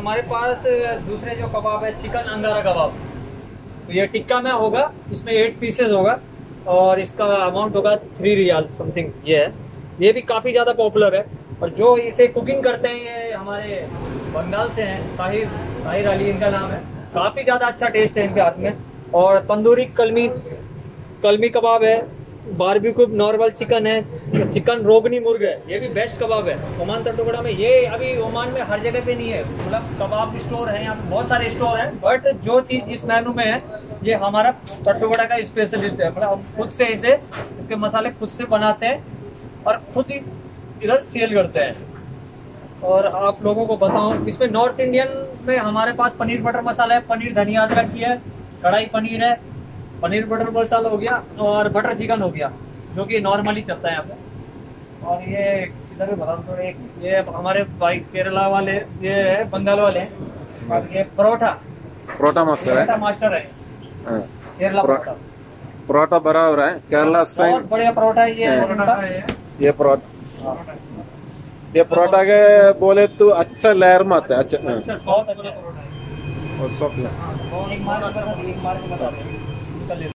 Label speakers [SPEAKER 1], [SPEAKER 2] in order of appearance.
[SPEAKER 1] हमारे पास दूसरे जो कबाब है, चिकन अंगारा कबाब। तो ये टिक्का में होगा, इसमें एट पीसेस होगा, और इसका अमाउंट होगा थ्री रियाल समथिंग ये है। ये भी काफ़ी ज़्यादा पॉपुलर है, और जो इसे कुकिंग करते हैं, ये हमारे बंगाल से हैं, ताहिर ताहिर अली इनका नाम है। काफ़ी ज़्यादा अच्छा टेस्ट है इनके हाथ में। और तंदूरी कलमी कलमी कबाब है बारबेक्यू नॉर्मल चिकन है। चिकन रोगनी मुर्ग है। ये भी बेस्ट कबाब है। ओमान तटोगड़ा में ये अभी ओमान में हर जगह पे नहीं है। मतलब कबाब स्टोर है, यहाँ पे बहुत सारे स्टोर हैं। बट जो चीज़ इस मेनू में है, ये हमारा तटोगड़ा का स्पेशलिस्ट है। मतलब हम खुद से इसे, इसके मसाले खुद से बनाते हैं और खुद ही इधर सेल करते हैं। और आप लोगों को बताऊँ, इसमें नॉर्थ इंडियन में हमारे पास पनीर बटर मसाला है, पनीर धनिया अदरक की है, कढ़ाई पनीर है पनीर बटर मसाला हो गया और बटर चिकन हो गया जो कि नॉर्मली चलता है यहाँ पे। और ये इधर भी दो एक? ये हमारे भाई केरला वाले ये है बंगाल वाले हैं। ये परोठा।
[SPEAKER 2] परोठा मास्टर है।
[SPEAKER 1] मास्टर हाँ।
[SPEAKER 2] है।
[SPEAKER 1] केरला
[SPEAKER 2] परोठा।
[SPEAKER 1] परोठा
[SPEAKER 2] बड़ा हो। रहा है केरला से
[SPEAKER 1] बहुत बढ़िया परोठा है ये हाँ। परोठा।
[SPEAKER 2] है ये परोठा हाँ। ये परोठा के बोले तो अच्छा लहर में आता है। अच्छा-, अच्छा
[SPEAKER 1] बहुत अच्छा परोठा है।
[SPEAKER 2] और सब
[SPEAKER 1] तो एक मार्ग एक मार्ग बता दे। दे